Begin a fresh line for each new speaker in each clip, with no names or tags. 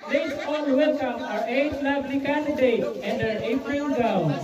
Please all welcome our eight lovely candidates and their apron gowns.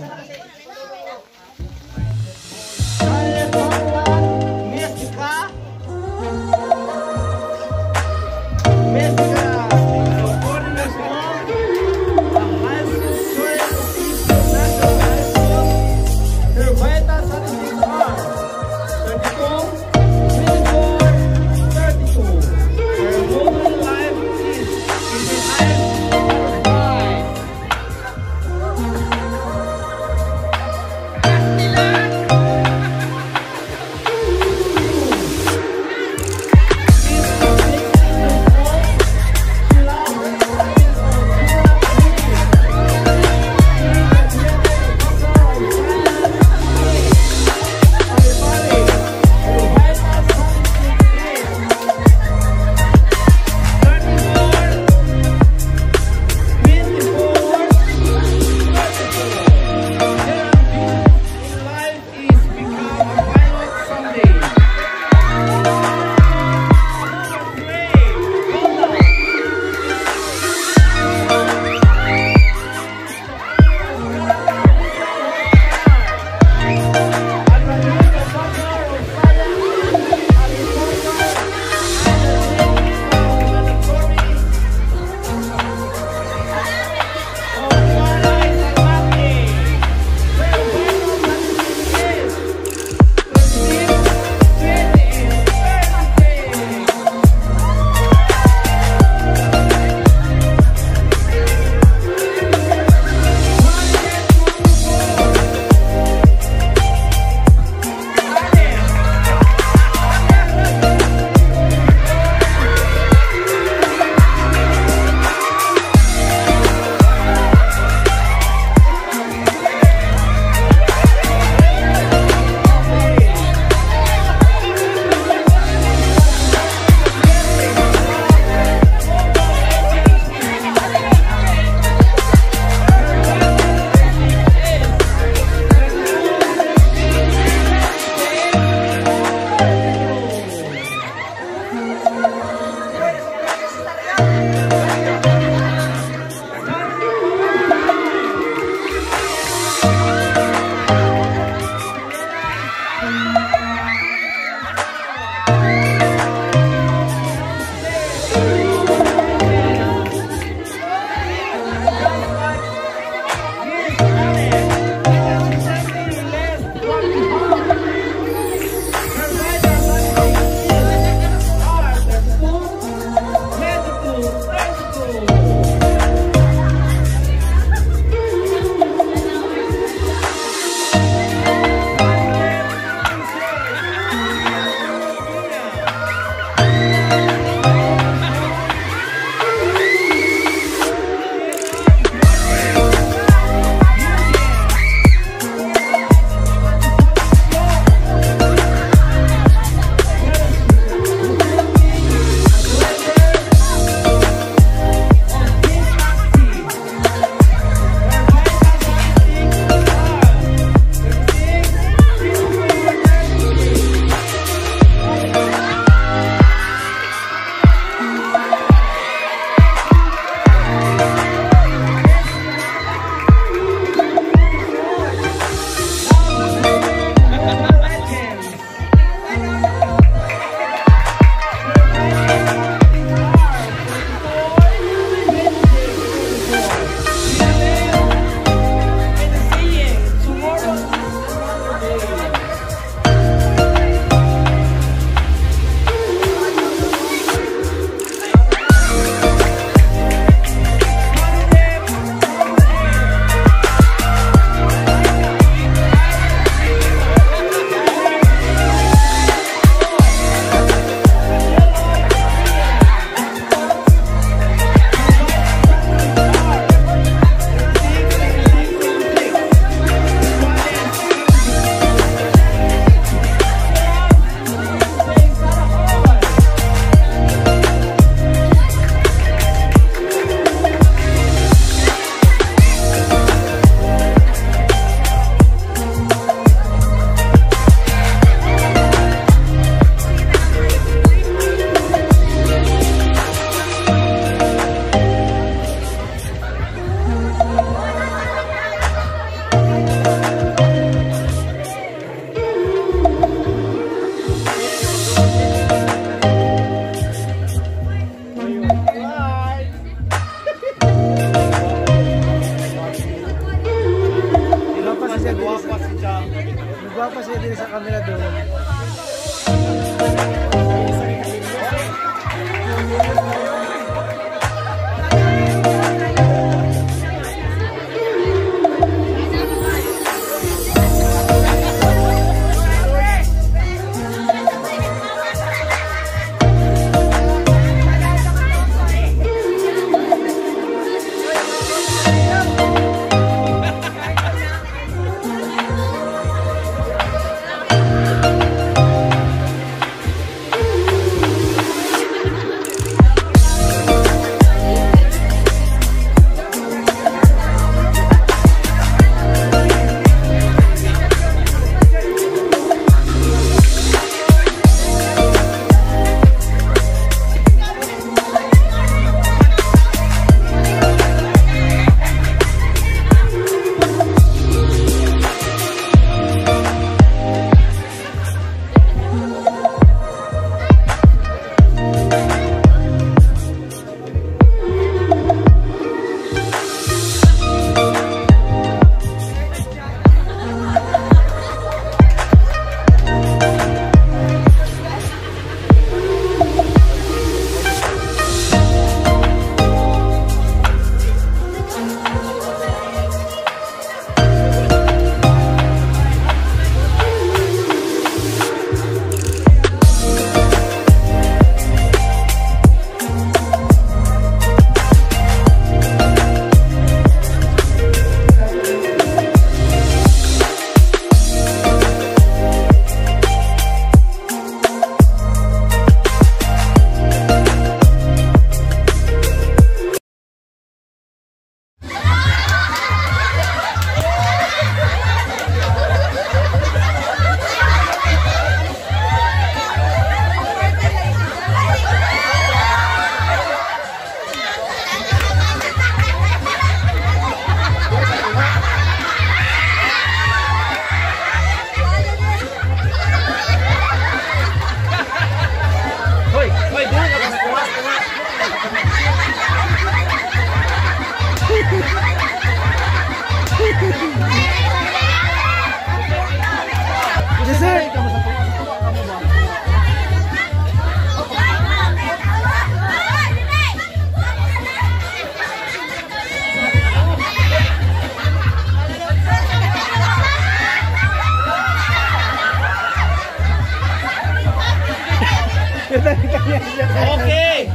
Okay.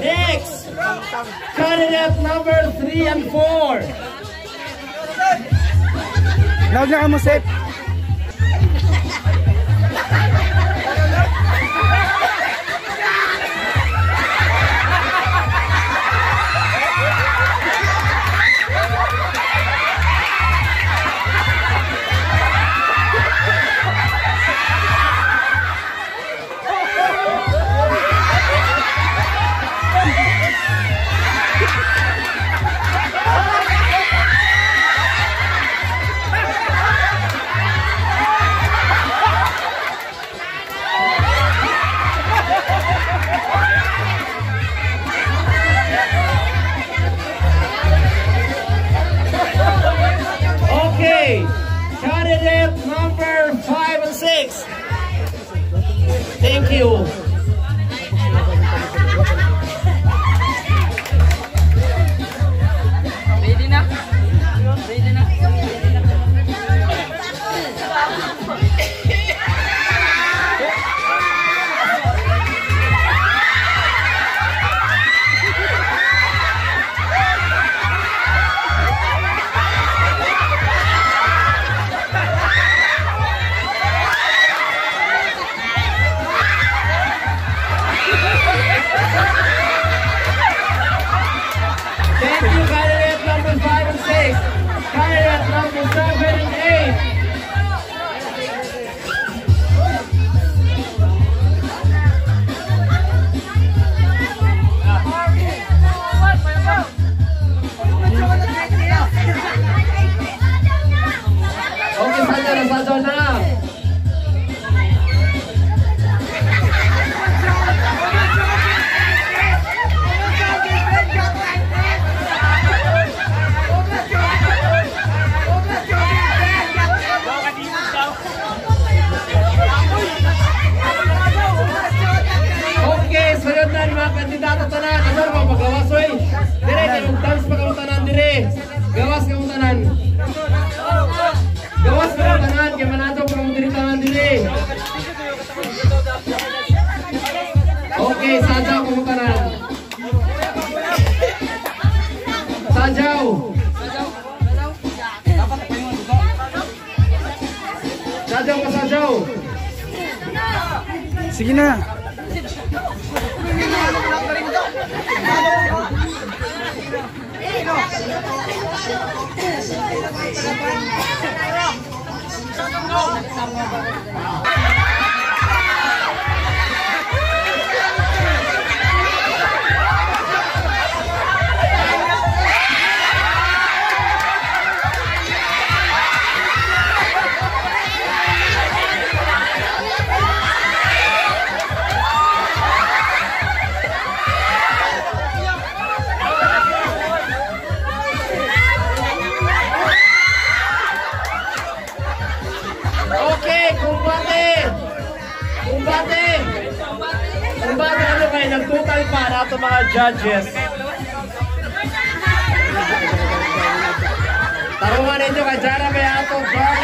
Next. Candidate number 3 and 4.
Nawag na ka mo, Sep.
Okay. Candidate number 5 and 6. Thank you. Gawas kamo tanan. Gawas kamo tanan kay manato pa kamo dire tanan dire. Okay, sajaw kamo tanan. Sajaw. Sajaw ka sajaw.
Sige na.
Não! ato mga judges. Tarungan ninyo kay Jara Beato Bar